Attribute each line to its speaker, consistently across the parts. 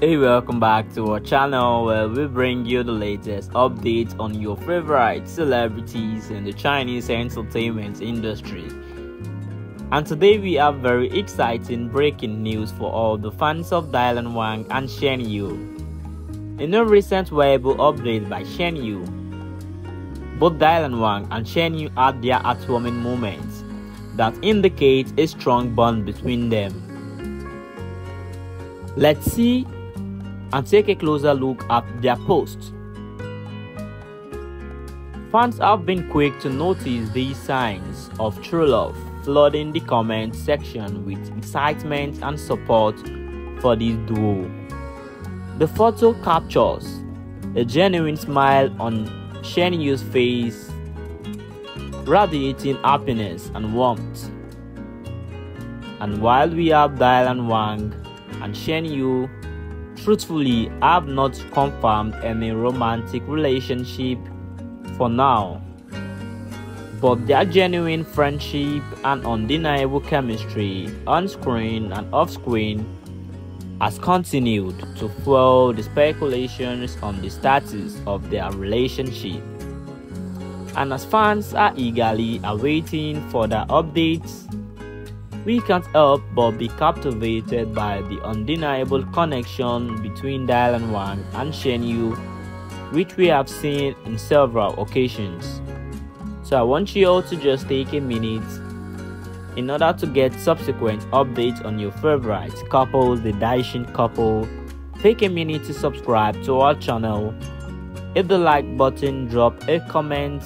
Speaker 1: Hey, welcome back to our channel where we bring you the latest updates on your favorite celebrities in the Chinese entertainment industry. And today we have very exciting breaking news for all the fans of Dylan Wang and Shen Yue. In a recent Weibo update by Shen Yue, both Dylan Wang and Shen Yue had their heartwarming moments that indicate a strong bond between them. Let's see and take a closer look at their posts. Fans have been quick to notice these signs of true love, flooding the comment section with excitement and support for this duo. The photo captures a genuine smile on Shen Yue's face, radiating happiness and warmth. And while we have Dylan Wang and Shen Yue Truthfully, have not confirmed any romantic relationship for now. But their genuine friendship and undeniable chemistry on screen and off screen has continued to fuel the speculations on the status of their relationship. And as fans are eagerly awaiting further updates, we can't help but be captivated by the undeniable connection between Dylan Wang and Shen Yue, which we have seen in several occasions. So I want you all to just take a minute in order to get subsequent updates on your favorite couple, the Daishin couple. Take a minute to subscribe to our channel, hit the like button, drop a comment,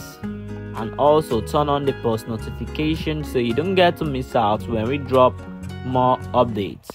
Speaker 1: and also turn on the post notification so you don't get to miss out when we drop more updates